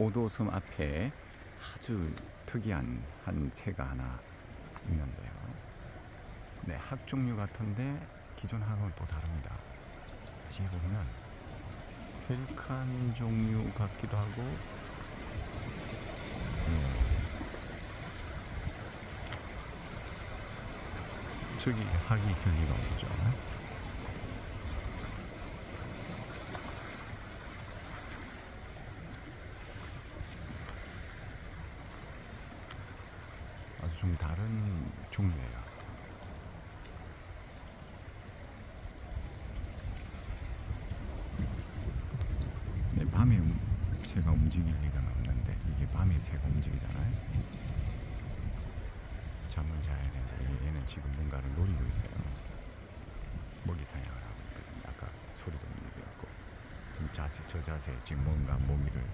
오도섬 앞에 아주 특이한 한 새가 하나 있는데요. 네, 학 종류 같은데 기존 학은 또 다릅니다. 다시 보면 펠칸 종류 같기도 하고 네. 저기 학이 있을 리가 없죠. 좀 다른 종류예요. 네, 밤에 움- 새가 움직일 일은 없는데 이게 밤에 새가 움직이잖아요. 잠을 자야 되는데 얘- 얘는 지금 뭔가를 노리고 있어요. 먹이 사냥을 하고 있거든요. 아까 소리도 들렸고 좀 자세 저 자세 지금 뭔가 먹이를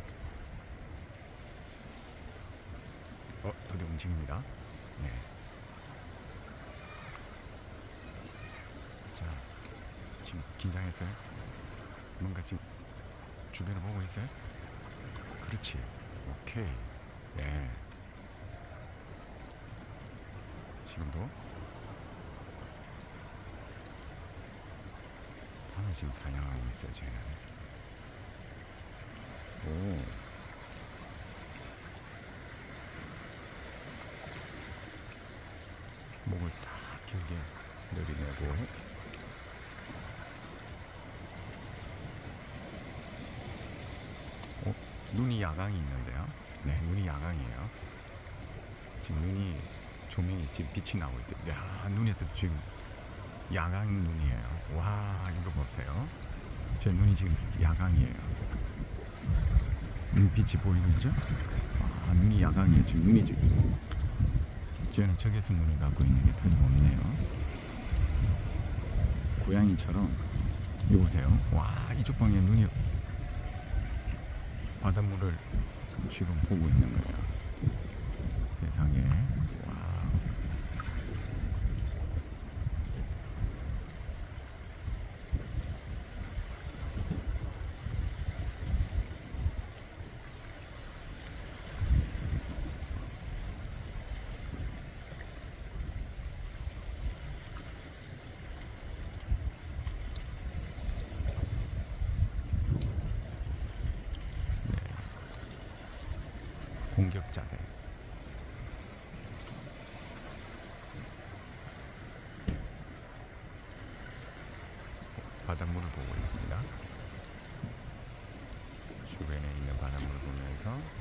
어 드디어 움직입니다. 네. 자 지금 긴장했어요? 뭔가 지금 주변을 보고 있어요? 그렇지. 오케이. 네. 지금도 밤에 지금 사냥하고 있어요, 쟤는. 오. 목을 딱 길게 내리내고 어, 눈이 야광이 있는데요. 네, 눈이 야광이에요. 지금 눈이 조명이 지금 빛이 나고 있어요. 야, 눈에서 지금 야광 눈이에요. 와, 이거 보세요. 제 눈이 지금 야광이에요. 눈빛이 있죠? 아, 눈이 야광이에요. 지금 눈이 지금. 쟤는 저기서 눈을 갖고 있는 게 틀림없네요. 고양이처럼 이거 보세요. 와, 이쪽 방에 눈이 바닷물을 지금 보고 있는 거예요. 세상에. 와. 공격 자세. 바닷물을 보고 있습니다. 주변에 있는 바닷물을 보면서